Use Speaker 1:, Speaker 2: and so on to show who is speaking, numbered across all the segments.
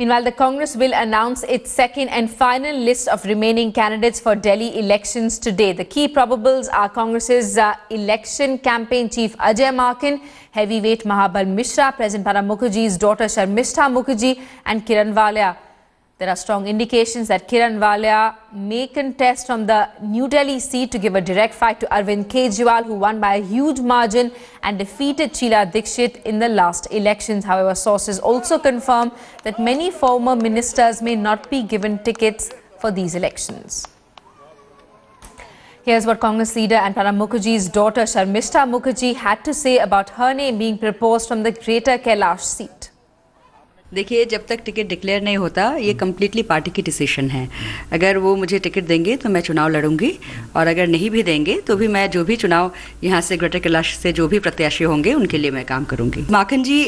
Speaker 1: Meanwhile, the Congress will announce its second and final list of remaining candidates for Delhi elections today. The key probables are Congress's uh, election campaign chief Ajay Makan, heavyweight Mahabal Mishra, President Pranab Mukherjee's daughter Sharmistha Mukherjee, and Kiran Walia. There are strong indications that Kiran Walia may contest from the New Delhi seat to give a direct fight to Arvind Kejriwal, who won by a huge margin and defeated Sheila Dikshit in the last elections. However, sources also confirm that many former ministers may not be given tickets for these elections. Here's what Congress leader and Pranab Mukherjee's daughter Sharmistha Mukherjee had to say about her name being proposed from the Greater Kailash seat.
Speaker 2: देखिए, जब तक ticket declare नहीं होता, ये completely party की decision है। अगर वो मुझे टिकट देंगे तो मैं चुनाव लड़ूँगी, और अगर नहीं भी देंगे तो भी मैं जो भी चुनाव यहाँ से ग्रेटर कैलाश से जो भी प्रत्याशी होंगे, उनके लिए मैं काम करूँगी। माखन जी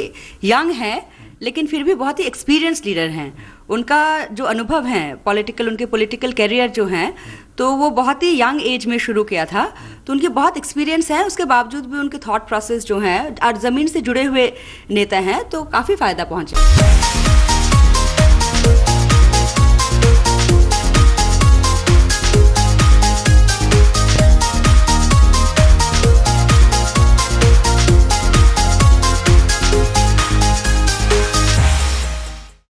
Speaker 2: यंग हैं, लेकिन फिर भी बहुत ही एक्सपीरियंस लीडर हैं। उनका जो अनुभव है पॉलिटिकल उनके पॉलिटिकल कैरियर जो हैं तो वो बहुत ही यंग एज में शुरू किया था। तो उनके बहुत एक्सपीरियंस है, उसके बावजूद भी उनके थॉट प्रोसेस जो हैं ज़मीन से जुड़े हुए नेता हैं तो काफ़ी फ़ायदा पहुँचे।